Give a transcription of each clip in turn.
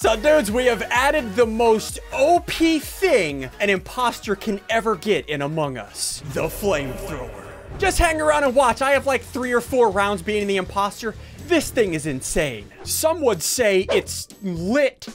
So dudes, we have added the most OP thing an imposter can ever get in Among Us. The flamethrower. Just hang around and watch. I have like three or four rounds being the imposter. This thing is insane. Some would say it's lit.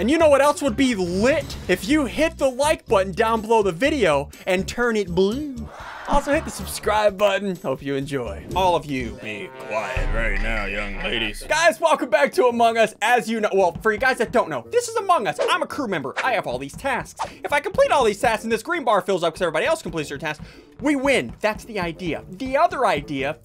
And you know what else would be lit? If you hit the like button down below the video and turn it blue. Also hit the subscribe button. Hope you enjoy. All of you. Be quiet right now, young ladies. Guys, welcome back to Among Us. As you know, well, for you guys that don't know, this is Among Us. I'm a crew member. I have all these tasks. If I complete all these tasks and this green bar fills up because everybody else completes their tasks, we win. That's the idea. The other idea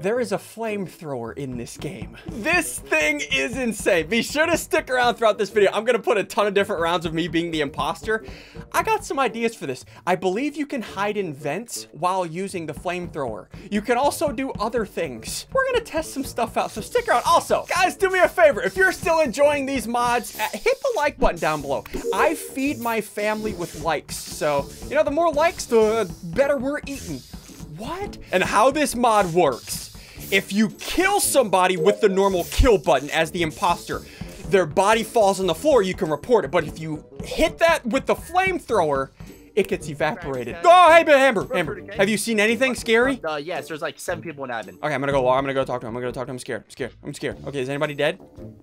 there is a flamethrower in this game. This thing is insane. Be sure to stick around throughout this video. I'm gonna put a ton of different rounds of me being the imposter. I got some ideas for this. I believe you can hide in vents while using the flamethrower. You can also do other things. We're gonna test some stuff out, so stick around. Also, guys, do me a favor. If you're still enjoying these mods, uh, hit the like button down below. I feed my family with likes, so, you know, the more likes, the better we're eating. What? And how this mod works if you kill somebody with the normal kill button as the imposter, their body falls on the floor, you can report it. But if you hit that with the flamethrower, it gets evaporated. Oh, hey, Amber, Amber, have you seen anything scary? Uh, yes, there's like seven people in admin. Okay, I'm gonna go. I'm gonna go talk to him. I'm gonna talk to him. I'm scared. I'm scared. I'm scared. Okay, is anybody dead?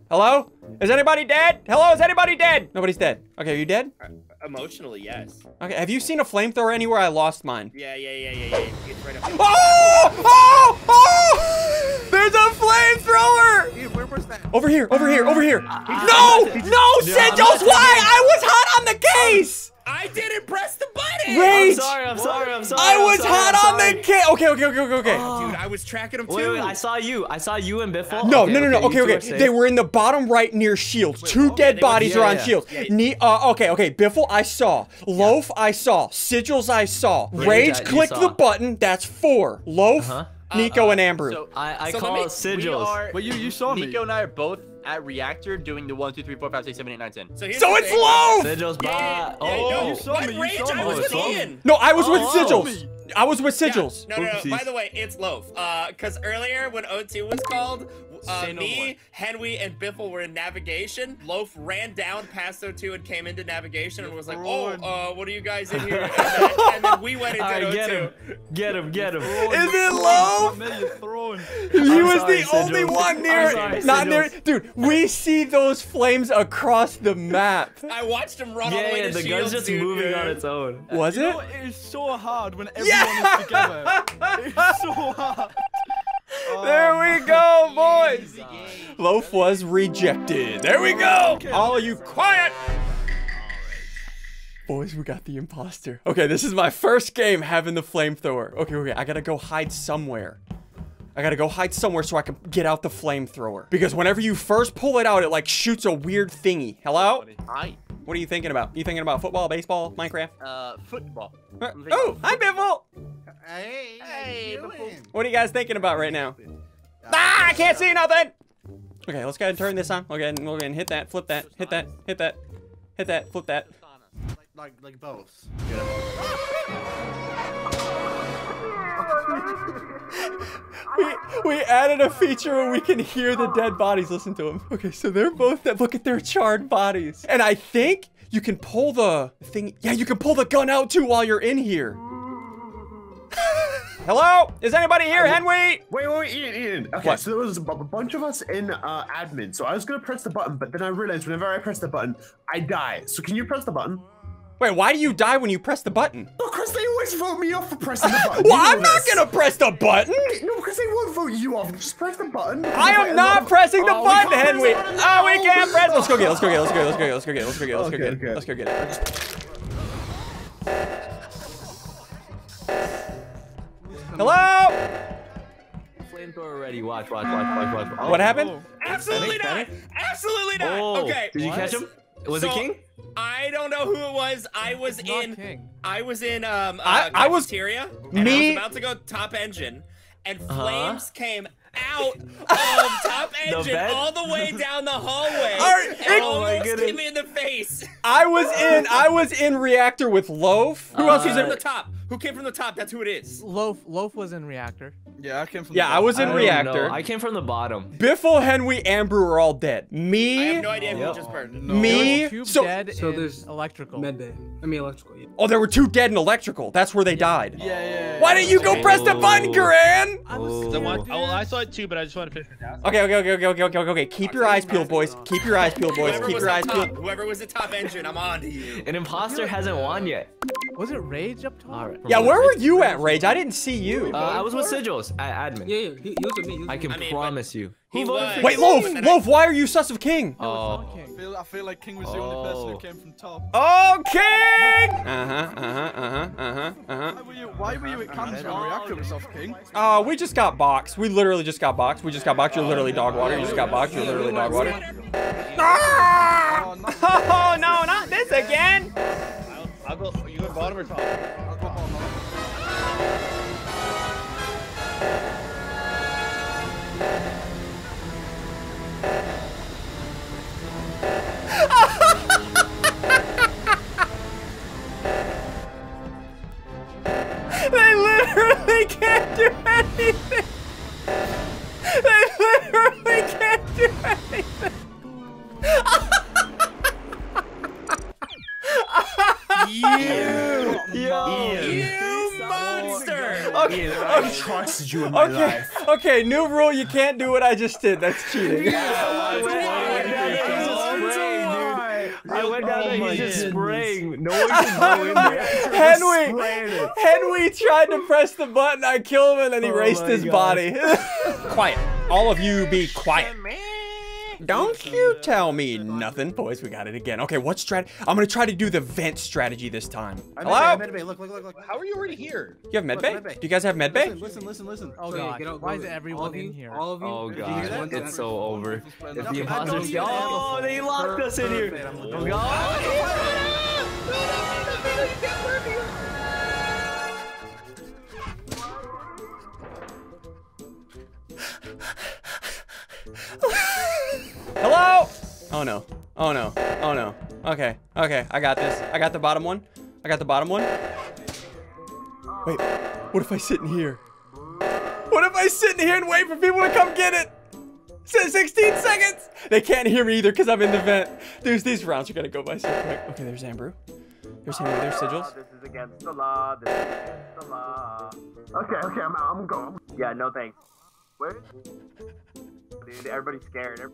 Hello? Is anybody dead? Hello? Is anybody dead? Nobody's dead. Okay, are you dead? Uh, emotionally, yes. Okay, have you seen a flamethrower anywhere? I lost mine. Yeah, yeah, yeah, yeah, yeah. It's right up. Oh! Oh! Oh! There's a flamethrower! Dude, where was that? Over here, over here, over here. no! No, Sigils, why? I was hot on the case! I didn't press the button! Rage! I'm sorry, I'm sorry, I'm sorry. I was sorry, hot I'm on sorry. the case! Okay, okay, okay, okay, okay. Oh. Dude, I was tracking him too. Wait, wait, I saw you. I saw you and Biffle. No, Okay, no, no, no. Okay, you two okay. They were in the bottom right near shields. Two what? dead Yeah, they were- bodies yeah, are on yeah. shields. Yeah, yeah. Ne uh, okay, okay. Biffle, I saw. Loaf, I saw. Sigils, I saw. Rage, Rage, I- you clicked saw. the button. That's four. Loaf, Uh-huh. Nico, Uh, and Amber. So, I, I So call me- it sigils. are. But you you saw me. Nico and I are both at reactor doing the one, two, three, four, five, six, seven, eight, nine, ten. So, here's so the it's thing. Loaf! Sigils Yeah, yeah, bot. yeah, oh, no, you saw what me, you Rage? saw I was Oh, with saw. Ian. no, I was with Oh. Sigils. I was with Yeah. Sigils. No, no, no. By the way, it's Loaf. Uh, cause earlier when O2 was called, uh, Say no me, Henry, and Biffle were in navigation. Loaf ran down past O2 and came into navigation and was like, "Oh, uh, what are you guys in here?" And then, and then we went into All right, O2. get him. Get him, get him. Is it Loaf? Man, you're throwing. He was sorry, the only Sigils. one near, sorry, not near. Sigils. Dude, we see those flames across the map. I watched him run all the way yeah, to the Shields, gun's just dude. moving on its own. Was You it? know, it is so hard when everyone Yeah. is together. It's so hard. There Oh, we go, boys. Easy. Loaf was rejected. There we go. All you quiet. Boys, we got the imposter. Okay, this is my first game having the flamethrower. Okay, okay, I gotta go hide somewhere. I gotta go hide somewhere so I can get out the flamethrower. Because whenever you first pull it out, it like shoots a weird thingy. Hello? Hi. What are you thinking about? You thinking about football, baseball, Minecraft? Uh, football. Uh, Oh, hi, Biffle. Hey, Hey, how you before- doing? What are you guys thinking about right now? Ah, I can't see nothing. Okay, let's go ahead and turn this on. We'll go ahead and, we'll go ahead and hit that, flip that, hit that, hit that, hit that, flip that. Like, like, like both. We, we added a feature where we can hear the dead bodies. Listen to them. Okay, so they're both dead. Look at their charred bodies. And I think you can pull the thing. Yeah, you can pull the gun out too while you're in here. Hello? Is anybody here, Henry? Wait, wait, wait, Ian, Ian. Okay, What? so there was a a bunch of us in uh, admin. So I was gonna press the button, but then I realized whenever I press the button, I die. So can you press the button? Wait, why do you die when you press the button? Because they always vote me off for pressing the button. Well, You know I'm not gonna press the button. No, because they won't vote you off. Just press the button. I am not pressing the Oh, button, can't Henry. press the Oh, we can't press. Let's go get it. Let's go get it. Let's go get it. Let's go get it. Let's go get it. Let's go get it. Let's go get it. Let's go get it. okay. Let's go get it. Hello? Flamethrower ready. Watch, watch, watch, watch, watch. Oh, What happened? Oh. Absolutely Panic, not. Absolutely not. Oh, okay. Did you what? catch him? Was So, it King? I don't know who it was. I was Not in. King. I was in um. Uh, I- I was- cafeteria, and I Me- was about to go top engine, and Uh-huh. flames came out of top engine vent? all the way down the hallway Alright, and it- Oh my almost hit me in the face. I was in I was in reactor with Loaf. Who else was in the top? Who came from the top? That's who it is. Loaf Loaf was in reactor. Yeah, I came from. Yeah, the I was in I reactor. I came from the bottom. Biffle, Henry, Amber are all dead. Me. I have no idea who Yep. just burned. No. me. Cube So, dead So there's electrical. Medbay. I mean electrical. Yeah. oh, there were two dead in electrical. That's where they died. Yeah, yeah. yeah. Why didn't you go oh. press the button, Oh. Karan? Oh. I, want, oh, well, I saw it too, but I just wanted to finish my task. Okay, okay, okay, okay, okay, okay, okay. Keep your eyes peeled, boys. Keep your eyes peeled, boys. Whoever Keep was your the eyes top, peeled. whoever was the top engine, I'm on to you. An imposter hasn't won yet. Was it Rage up top? All right. Yeah, where were you at, Rage? I didn't see you. Uh, I was with Sigils at admin. Yeah, yeah. He, he was with me. Was I can me. I mean, promise you. He was. Wait, Loaf, Loaf, why are you sus of King? Oh. I feel, I feel like King was the only person Oh. who came from top. Oh, King! Uh-huh, uh-huh, uh-huh, uh-huh, uh-huh. Why were you? Why were you at Cam's when reactor was off, King? Oh, we just got boxed. We literally just got boxed. We just got boxed. You're literally dog water. You just got boxed. You're literally dog water. Ah! Oh, Oh, no, not this again. I'll, I'll go. You go bottom or top? I'll go bottom. They literally can't do anything. I okay, trusted you in my okay, life. okay. New rule: you can't do what I just did. That's cheating. I went down there, he's just spraying. Oh no one can go in there. Henry, Henry tried to press the button. I killed him, and then he Oh erased his God. body. quiet. All of you, be quiet. Don't you tell me nothing, boys. We got it again. Okay, what strat? I'm gonna try to do the vent strategy this time. I'm Hello? Medbay, Medbay, look, look, look, look. How are you already here? You have medbay? Look, medbay. Do you guys have medbay? Listen, listen, listen, listen. Oh So, god, uh, get out, why is everyone all in here? All of you. Oh Did you god, it's so over. If the imposters Oh, they locked us in here. Oh god. Oh no. Oh no. Oh no. Okay. Okay. I got this. I got the bottom one. I got the bottom one. Wait. What if I sit in here? What if I sit in here and wait for people to come get it? Says 16 seconds. They can't hear me either because I'm in the vent. There's these rounds are gonna go by so quick. Okay, there's Ambrew. There's Henry. There's Sigils. This is against the law. This is against the law. Okay, okay, I'm out. I'm going. Yeah, no thanks. Where? Dude, everybody's scared.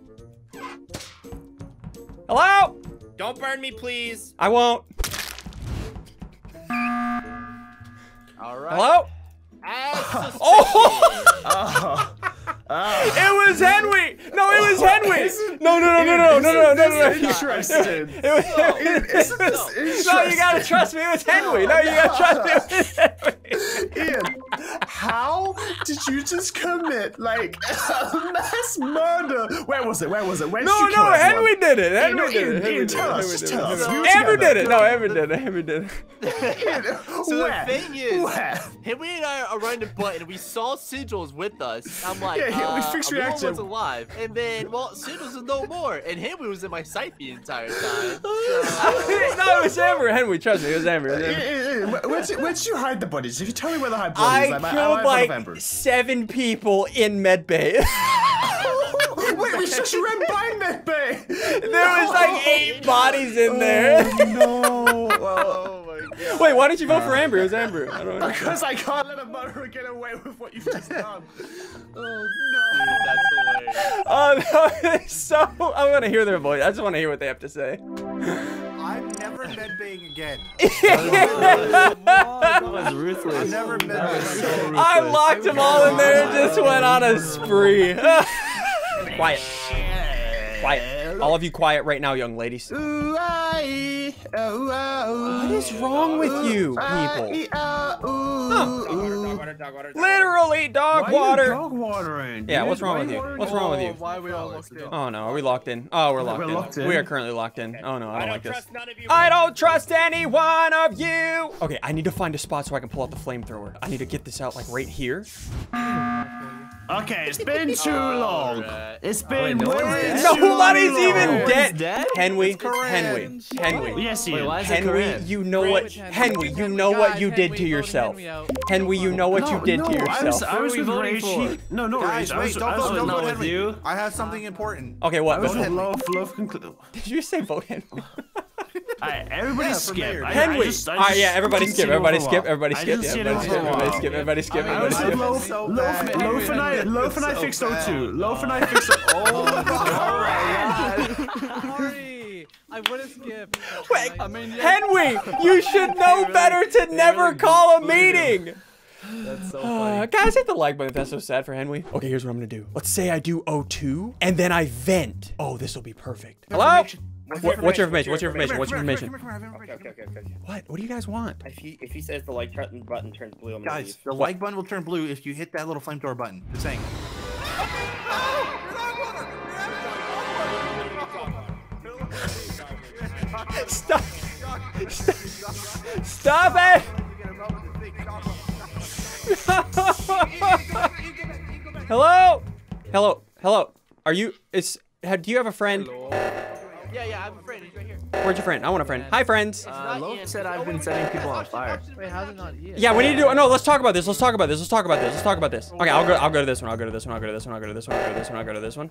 Hello? Don't burn me, please. I won't. All right. Hello? As suspicious. Oh. oh! It was Henry! No, it was Henry! No, no, no, no, no, no, no, no, no, no. Interesting. It was, it was, Isn't no, you gotta trust me, it was Henry. No, you gotta trust me, it was Henry. Ian, how did you just commit like a mass murder? Where was it? Where was it? Where did No, you kill no. Henry did it. Ian, no, Henry did it. Henry did tell it. us, just did tell it. us. We were Andrew together. did it. No, Henry did it. Henry did it. So where? the thing is, Where? Henry and I are running the button. We saw Sigils with us. I'm like, Yeah, yeah, we uh, fixed everyone reaction. was alive. And then, well, Sigils is no more. And Henry was in my sight the entire time. no, it was Henry. Henry, trust me, it was Henry. Henry. Where'd you, hide the bodies? If you tell me where the hide I bodies, I, killed like I seven people in medbay. Wait, we just ran by Medbay. there was like eight bodies in oh, there. no. Oh my. Wait, why didn't you vote for Amber? It was Amber. I don't know. because I can't let a murderer get away with what you've just done. Oh no. Dude, that's hilarious. Oh, no, it's so I want to hear their voice. I just want to hear what they have to say. I'm never medbaying again. That was ruthless. I'm never That was so ruthless. I locked them all in there and just went on a spree. quiet. Quiet. All of you quiet right now, young ladies. Ooh, aye, What is wrong with you people? uh, Dog water, dog water, dog water. Literally dog Why are you water. dog watering? Yeah, dude? what's wrong Why with you? watering What's dog? wrong with you? Why are we all locked in? Oh no, are we locked in? Oh, we're locked, We're in. locked in. We are currently locked in. Oh no, I I don't don't like this. none of you. I don't trust any one of you. Okay, I need to find a spot so I can pull out the flamethrower. I need to get this out like right here. Okay, it's been too long. It's been no one's way too Nobody's long. even one's dead. dead? Henry, It's Corinne. Henry, Henry. Yes, he Wait, is. why is Henry, Corinne? you know what? Henry, you know what you did to yourself. Henry, you know what you did no, to I was, yourself. I was Who are with we Rage. He- No, no, Guys, Rage. I wait, was, don't I vote, was, don't vote with Henry. you. I have something important. Okay, what? was with Henry. Love, Love conclude. Did you say vote Henry? Alright, everybody Yeah, skip. mayor. I- I just- I All right, just yeah, everybody skip. Everybody skip. Everybody skip. Yeah, everybody skip. Everybody skip. Everybody skip. I mean, I was Everybody with skip. Loaf, So Loaf, bad. Loaf and I, Loaf and I so fixed bad. O2. Loaf and I fixed Sorry. I would have skipped. Wait, I mean, yeah. Henry, you should know better to never call a meeting. That's so Uh, funny. guys, hit the like button if that's so sad for Henry. Okay, here's what I'm gonna do. Let's say I do O2 and then I vent. Oh, this will be perfect. Hello? What- what's your information? What's your information? What's your information? Okay, okay, okay, okay. What? What do you guys want? If he if he says the like button button turns blue, I'm gonna Guys, leave. the like button will turn blue if you hit that little flamethrower button. Just saying. Stop. Stop it! Hello? Hello? Hello? Are you? Is? ha- Do you have a friend? Yeah, yeah, I have a friend. He's right here. Where's your friend? I want a friend. Hi, friends. Uh, Loaf said I've been setting people on fire. Wait, how's it not Ian? Yeah, we need to do. No, let's talk about this. Let's talk about this. Let's talk about this. Let's talk about this. Okay, I'll go. I'll go to this one. I'll go to this one. I'll go to this one. I'll go to this one. I'll go to this one. I'll go to this one.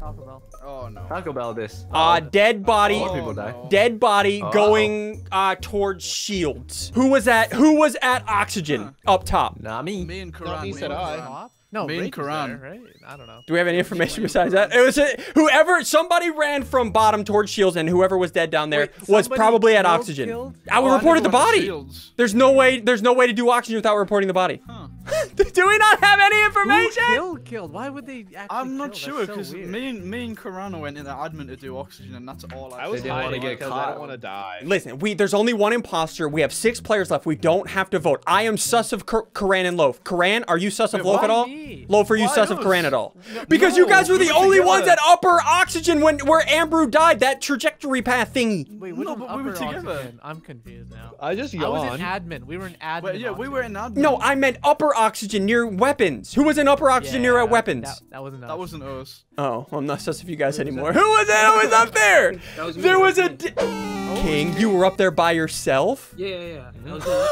Taco Bell. Oh no. Taco Bell this. Uh, dead body. Oh, people die. no. Dead body Uh-oh. going uh towards shields. Who was at? Who was at oxygen up top? Not me. Me and Not Karan. me, we said I. Karan. No, Me and Rage there, right? I don't know. Do we have any information besides that? It was a, whoever somebody ran from bottom towards shields, and whoever was dead down there Wait, was somebody probably at oxygen. killed? I Oh, reported the never went to body. Shields. There's no way. There's no way to do oxygen without reporting the body. Huh. do we not have any information? Who information? killed? Killed? Why would they actually I'm not kill? sure That's so because me and me and Karana went in the admin to do oxygen, and that's all I. I was didn't wanna get because I don't want to die. Listen, we there's only one imposter. We have six players left. We don't have to vote. I am sus of Kar- Karan and Loaf. Karan, are you sus of Wait, Loaf at all? me? Loaf, are you Why sus of? Karan at all? Because you guys were the only together. ones at upper oxygen when where Ambrew died. That trajectory path thingy. Wait, what No, is but we were together. oxygen? I'm confused now. I just I was yawned. in admin. We were in admin. Wait, yeah, we were in admin. No, I meant upper oxygen near weapons. Who was in upper oxygen near Yeah, at weapons? That, that wasn't that us. wasn't us. Oh, I'm not sus of you guys anymore. Who was it? Who was up there? Was There was was a me. d- oh, King. You were up there by yourself. Yeah, yeah, yeah. That was.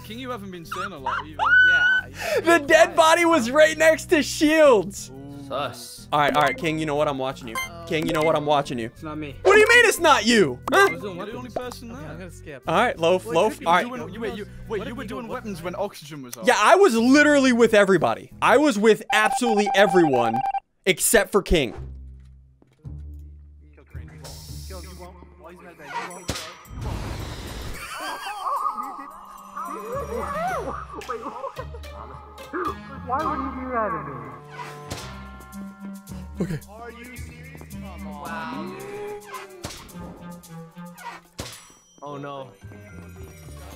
King, you haven't been saying a lot either. Yeah. The dead body was right next to Shields. Sus. All right, all right, King. You know what? I'm watching you. Oh. King, you know what? I'm watching you. It's not me. What do you mean it's not you? I Huh? was You're the only person there. I'm gonna skip. All right, loaf, loaf. You All were doing, you, wait, you, wait, you were doing weapons when oxygen was off. Yeah, I was literally with everybody. I was with absolutely everyone except for King. Kill Kareem. You won't. Kill, you won't. While he's mad at you won't. Why would you do that to me? Okay. Are you serious? Come on. Wow. Oh no.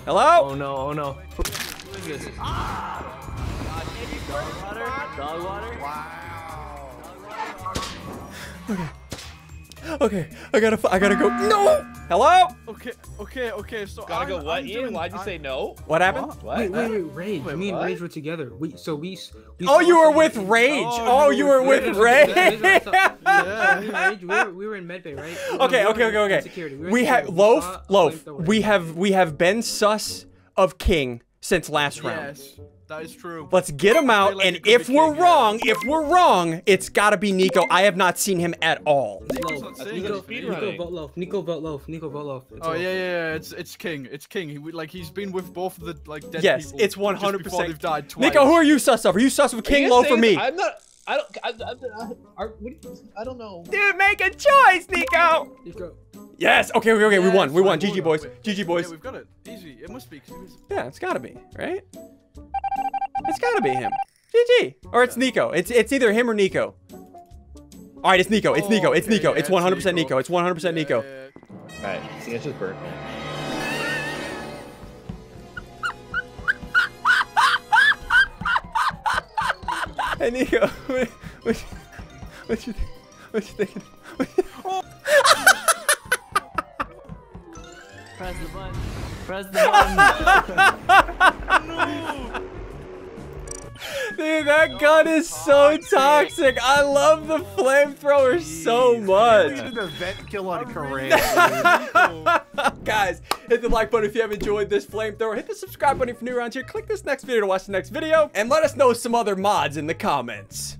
Hello? Oh no. Oh no. Who is this? Dog water. Dog water. Okay, I gotta, f- I gotta go. No. Hello? Okay, okay, okay. So Gotta I'm, go what, I'm Ian? doing- Why'd you I- say no? What happened? What? Wait, wait, wait, Rage. Wait, Me and? Rage were together. We oh. so we. s- we Oh, you were with Rage. Oh, Oh, you were with Rage. Rage. Rage, Yeah. Rage, we were, we were in medbay, right? We were- Okay, okay, okay, okay. security. were We have loaf, loaf. We have, we have been sus of King since last round. Yes, that is true. Let's get him out, like and if we're King, yeah. wrong, if we're wrong, it's gotta be Nico. I have not seen him at all. Nico's Loaf. not I saying think Nico, it's anything. Nico running. vote loaf. Nico vote loaf. Nico vote loaf. Oh yeah, yeah, yeah. It's it's King. It's King. He like he's been with both of the like dead Yes, people. it's 100%. they've died twice. Nico, who are you sus of? Are you sus of King, you Loaf, or me? I'm not. I don't. I, I, I, do you- I don't know. Dude, make a choice, Nico. Nico. Yes. Okay. Okay. Okay. we won. We won. won. GG boys. Wait. GG Yeah, boys. we've got it. Easy. It must be. he was- Yeah, it's gotta be right. It's gotta be him. GG. Or it's Nico. It's it's either him or Nico. All right, it's Nico. It's Nico. It's Nico. It's it's 100% Nico. Nico. It's 100% Nico. Yeah, Alright, see, it's just burnt. Hey Nico, what, what, what you what you thinking? Press the button. Press the button. Dude, that gun is so toxic. I love the flamethrower so We much. did a vet kill on a Korean. Guys, hit the like button if you have enjoyed this flamethrower. Hit the subscribe button if you're new around here. Click this next video to watch the next video. And let us know some other mods in the comments.